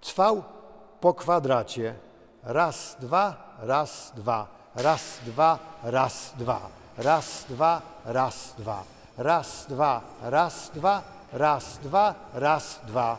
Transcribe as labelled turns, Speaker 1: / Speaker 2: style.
Speaker 1: Trwał po kwadracie. Raz, dwa, raz, dwa. Raz, dwa, raz, dwa. Raz, dwa, raz, dwa. Raz, dwa, raz, dwa. Raz, dwa, raz, dwa.